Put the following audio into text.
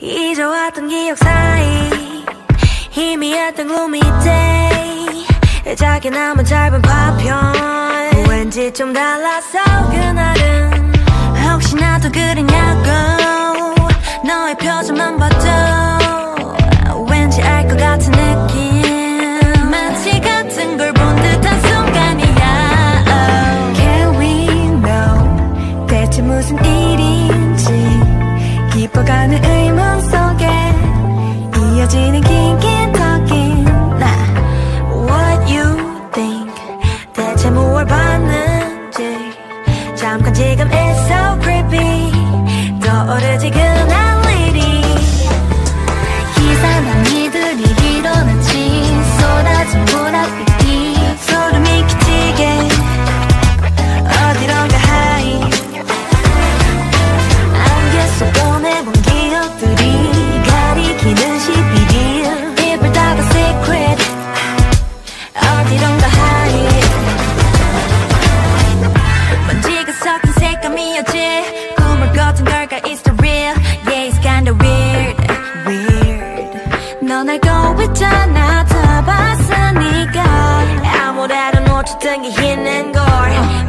잊어왔던 기억 사이 희미했던 gloomy day 작게 남은 짧은 파편. 왠지 좀 달라서 그날은 혹시나 또 그랬냐고 너의 표정만 봐도 왠지 알 것 같은 느낌. 마치 같은 걸 본 듯한 순간이야. Oh. 무슨 무얼 봤는지 잠깐 지금 it's so creepy 떠오르지 그 섞인 색감이었지 꿈을 같은 걸까 it's the real yeah it's kinda weird weird 넌 알고 있잖아 다 봤으니까 아무래도 놓쳤던 게 있는 걸